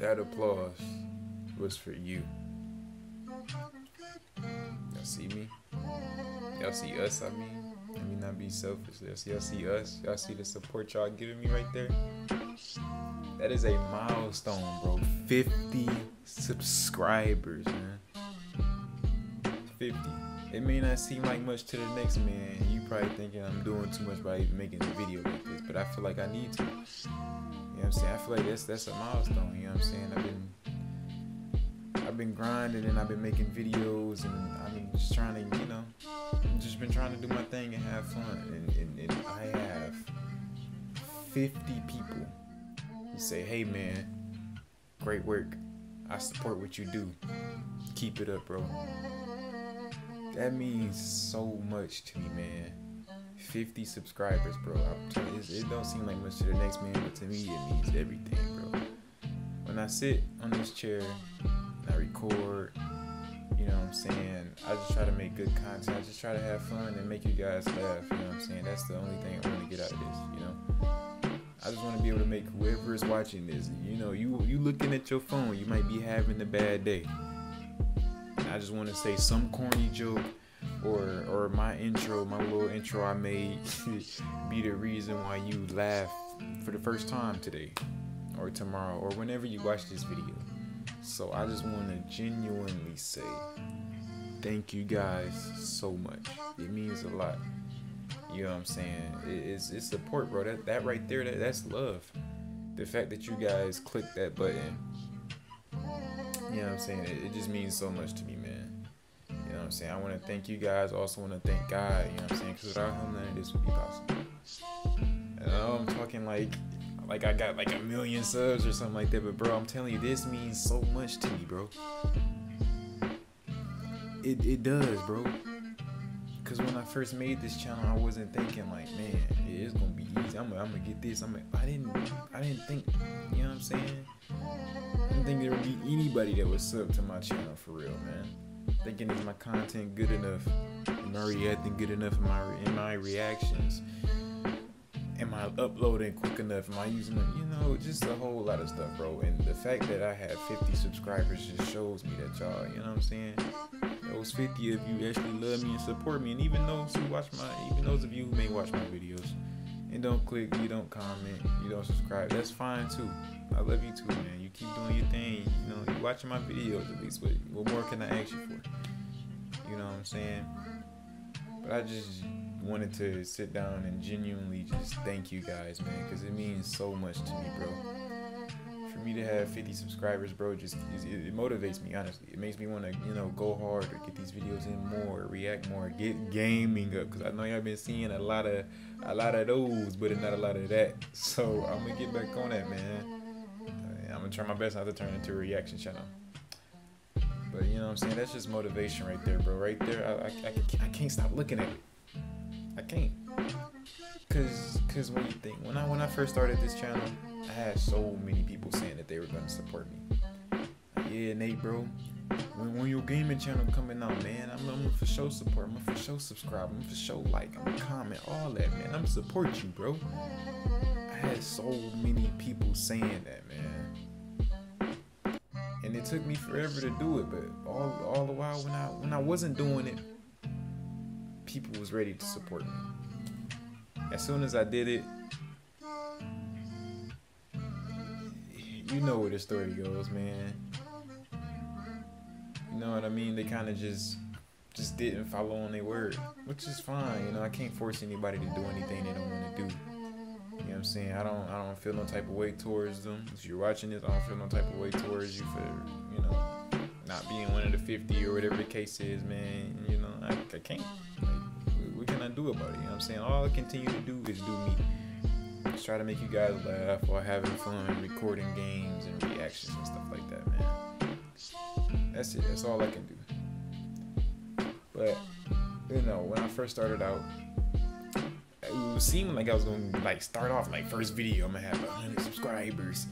That applause was for you. Y'all see me? Y'all see us, I mean? Let me not be selfish. Y'all see, y'all see us? Y'all see the support y'all giving me right there? That is a milestone, bro. 50 subscribers, man. 50. It may not seem like much to the next man. You probably thinking I'm doing too much by even making a video like this, but I feel like I need to. You know what I'm saying? I feel like that's that's a milestone. You know what I'm saying? I've been I've been grinding and I've been making videos and I've been just trying to, you know, just been trying to do my thing and have fun. And, and, and I have 50 people say, "Hey man, great work. I support what you do. Keep it up, bro." That means so much to me, man. 50 subscribers, bro. It don't seem like much to the next man, but to me, it means everything, bro. When I sit on this chair and I record, you know what I'm saying? I just try to make good content. I just try to have fun and make you guys laugh, you know what I'm saying? That's the only thing I want to get out of this, you know? I just want to be able to make whoever is watching this, you know, you you looking at your phone, you might be having a bad day. I just want to say some corny joke or or my intro, my little intro I made be the reason why you laugh for the first time today or tomorrow or whenever you watch this video. So I just want to genuinely say thank you guys so much. It means a lot. You know what I'm saying? it's it's support, bro. That that right there, that that's love. The fact that you guys click that button you know what I'm saying? It, it just means so much to me, man. You know what I'm saying? I want to thank you guys. Also want to thank God. You know what I'm saying? Because without Him, none of this would be possible. And I'm talking like, like I got like a million subs or something like that, but bro, I'm telling you, this means so much to me, bro. It it does, bro. Cause when I first made this channel, I wasn't thinking like, man, it's gonna be easy. I'm gonna, I'm gonna get this. I'm gonna, I didn't, I didn't think, you know what I'm saying? I didn't think there would be anybody that would sub to my channel for real, man. Thinking is my content good enough? Am I reacting good enough in my in my reactions? Am I uploading quick enough? Am I using? You know, just a whole lot of stuff, bro. And the fact that I have 50 subscribers just shows me that y'all, you know what I'm saying? Those 50 of you actually love me and support me. And even those who watch my, even those of you who may watch my videos and don't click, you don't comment, you don't subscribe, that's fine too. I love you too, man. You keep doing your thing. You know, you watching my videos at least. What, what more can I ask you for? You know what I'm saying? But I just wanted to sit down and genuinely just thank you guys, man, because it means so much to me, bro. For me to have 50 subscribers, bro, just it, motivates me. Honestly, it makes me want to, you know, go harder, get these videos in more, react more, get gaming up. Because I know y'all been seeing a lot of, a lot of those, but not a lot of that. So I'm gonna get back on that, man. I'm gonna try my best not to turn into a reaction channel. But you know what I'm saying? That's just motivation right there, bro. Right there, I, I, I, I can't stop looking at it. I can't. Cause, cause when you think when I when I first started this channel, I had so many people saying that they were gonna support me. yeah, Nate, bro. When, when your gaming channel coming out, man, I'm, I'm for show support. I'm for show subscribe. I'm for show like. I'm comment all that, man. I'm support you, bro. I had so many people saying that, man. And it took me forever to do it, but all all the while when I when I wasn't doing it, people was ready to support me. As soon as I did it, you know where the story goes, man. You know what I mean? They kind of just just didn't follow on their word, which is fine. You know, I can't force anybody to do anything they don't want to do. You know what I'm saying? I don't I don't feel no type of way towards them. If you're watching this, I don't feel no type of way towards you for, you know, not being one of the 50 or whatever the case is, man. You know, I, I can't. Like, what can I do about it? You know what I'm saying? All I continue to do is do me. Just try to make you guys laugh while having fun, recording games and reactions and stuff like that, man. That's it. That's all I can do. But, you know, when I first started out, it seemed like I was gonna like start off my first video, I'm gonna have hundred subscribers.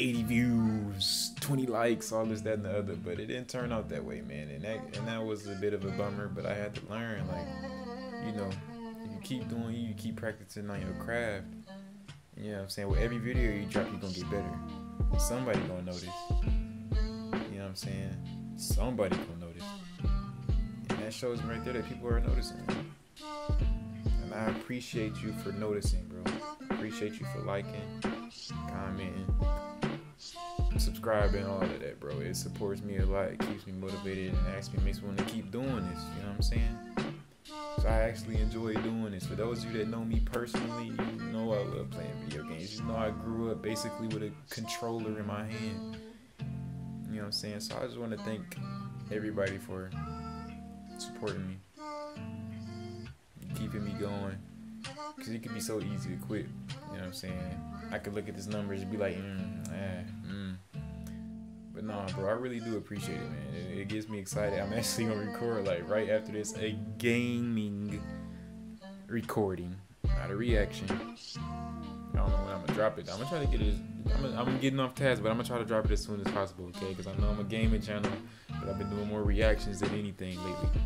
80 views, 20 likes, all this, that, and the other. But it didn't turn out that way, man. And that and that was a bit of a bummer. But I had to learn, like, keep doing you, you keep practicing on your craft. You know what I'm saying? With every video you drop, you're gonna get better. Somebody gonna notice. You know what I'm saying? Somebody gonna notice. And that shows me right there that people are noticing. And I appreciate you for noticing, bro. Appreciate you for liking, commenting, subscribing, all of that, bro. It supports me a lot. It keeps me motivated and actually makes me want to keep doing this. You know what I'm saying? I actually enjoy doing this. For those of you that know me personally, you know I love playing video games. You know I grew up basically with a controller in my hand. You know what I'm saying? So I just want to thank everybody for supporting me, keeping me going. Cause it can be so easy to quit. You know what I'm saying? I could look at these numbers and be like, mm, eh. But nah, bro, I really do appreciate it, man. It, it gets me excited. I'm actually gonna record like right after this a gaming recording, not a reaction. I don't know when I'm gonna drop it. I'm gonna try to get it. I'm, gonna, I'm getting off task, but I'm gonna try to drop it as soon as possible, okay? Because I know I'm a gaming channel, but I've been doing more reactions than anything lately.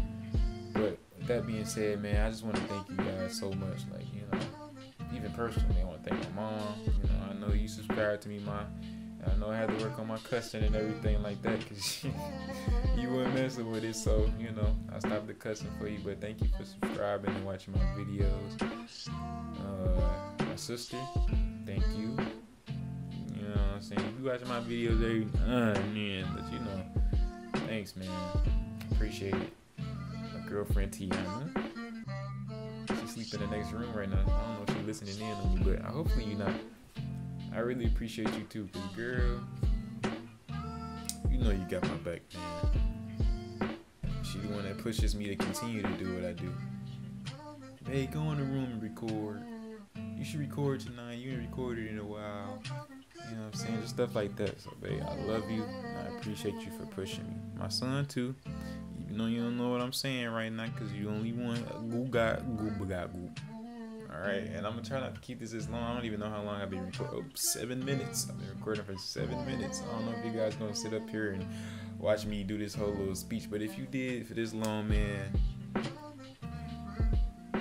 But that being said, man, I just want to thank you guys so much. Like, you know, even personally, I want to thank my mom. You know, I know you subscribe to me, my I know I had to work on my cussing and everything like that because you weren't messing with it. So, you know, I stopped the cussing for you. But thank you for subscribing and watching my videos. Uh, my sister, thank you. You know what I'm saying? If You watching my videos every uh, man, but you know, thanks, man. Appreciate it. My girlfriend, Tiana. She's sleeping in the next room right now. I don't know if she's listening in on but hopefully you're not. I really appreciate you too, cause girl, you know you got my back, man. She the one that pushes me to continue to do what I do. Hey, go in the room and record. You should record tonight. You ain't recorded in a while. You know what I'm saying? Just stuff like that. So, babe, I love you I appreciate you for pushing me. My son too. Even though you don't know what I'm saying right now, cause you only want goo got goo got goo. Alright, and I'm gonna try not to keep this as long. I don't even know how long I've been recording. Oh, seven minutes. I've been recording for seven minutes. I don't know if you guys gonna sit up here and watch me do this whole little speech, but if you did for this long, man,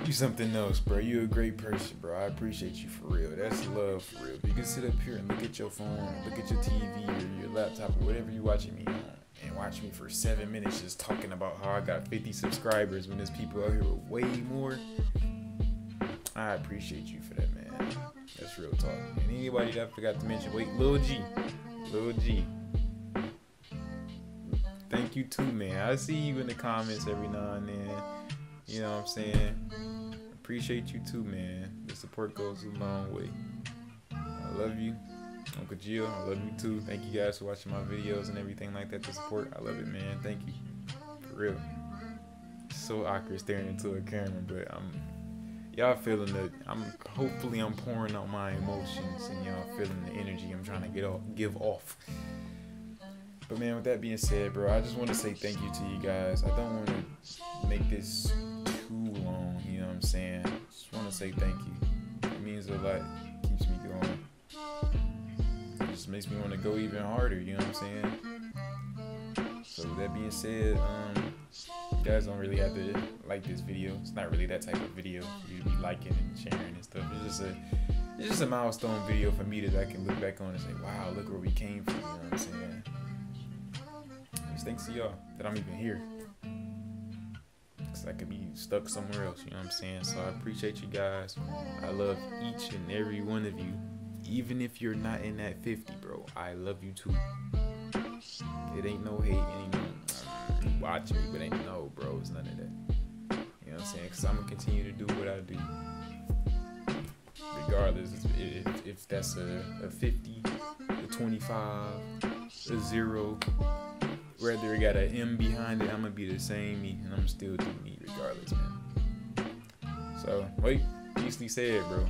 you something else, bro. You a great person, bro. I appreciate you for real. That's love for real. You can sit up here and look at your phone, look at your TV or your laptop or whatever you're watching me on. And watch me for seven minutes just talking about how I got 50 subscribers when there's people out here with way more. I appreciate you for that, man. That's real talk. And anybody that I forgot to mention, wait, Lil G. Lil G. Thank you too, man. I see you in the comments every now and then. You know what I'm saying? Appreciate you too, man. The support goes a long way. I love you. Uncle Jill, I love you too. Thank you guys for watching my videos and everything like that. The support, I love it, man. Thank you. For real. so awkward staring into a camera, but I'm y'all feeling the I'm hopefully I'm pouring out my emotions and y'all feeling the energy I'm trying to get off, give off. But man, with that being said, bro, I just want to say thank you to you guys. I don't want to make this too long, you know what I'm saying? Just want to say thank you. It means a lot. Keeps me going. It just makes me want to go even harder, you know what I'm saying? So with that being said, um you guys don't really have to like this video. It's not really that type of video for you to be liking and sharing and stuff. It's just a it's just a milestone video for me that I can look back on and say, wow, look where we came from. You know what I'm saying? Just thanks to y'all that I'm even here. Cause I could be stuck somewhere else. You know what I'm saying? So I appreciate you guys. I love each and every one of you. Even if you're not in that 50, bro, I love you too. It ain't no hate, ain't no watch me, but ain't no, bro. It's none of that. You know what I'm saying? Because I'm to continue to do what I do. Regardless if, if that's a, a 50, a 25, a zero, whether it got an M behind it, I'm to be the same me, and I'm still do me regardless, man. So, wait, Beastly said, bro.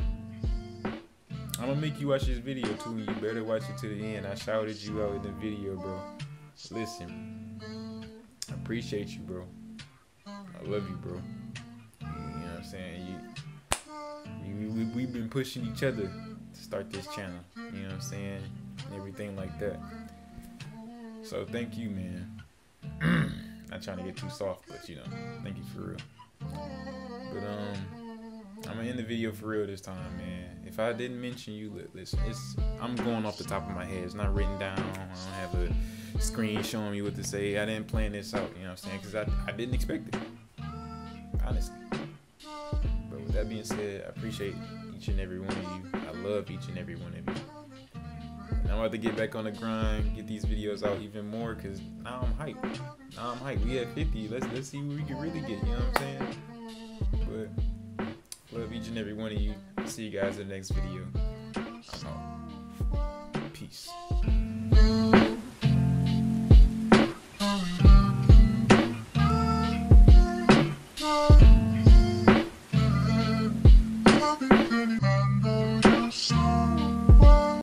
I'm gonna make you watch this video too, and you better watch it to the end. I shouted you out in the video, bro. Listen, I appreciate you, bro. I love you, bro. You know what I'm saying? You, you we, we've been pushing each other. To start this channel. You know what I'm saying? Everything like that. So thank you, man. Not trying to get too soft, but you know, thank you for real. But um, I'm gonna end the video for real this time, man. If I didn't mention you, listen, it's I'm going off the top of my head. It's not written down. I don't have a screen showing me what to say. I didn't plan this out. You know what I'm saying? Because I I didn't expect it, honestly. But with that being said, I appreciate each and every one of you. I love each and every one of you. And I'm about to get back on the grind, get these videos out even more, cause now I'm hyped. Now I'm hyped. We at 50. Let's let's see what we can really get. You know what I'm saying? And every one of you. See you guys in the next video. Peace.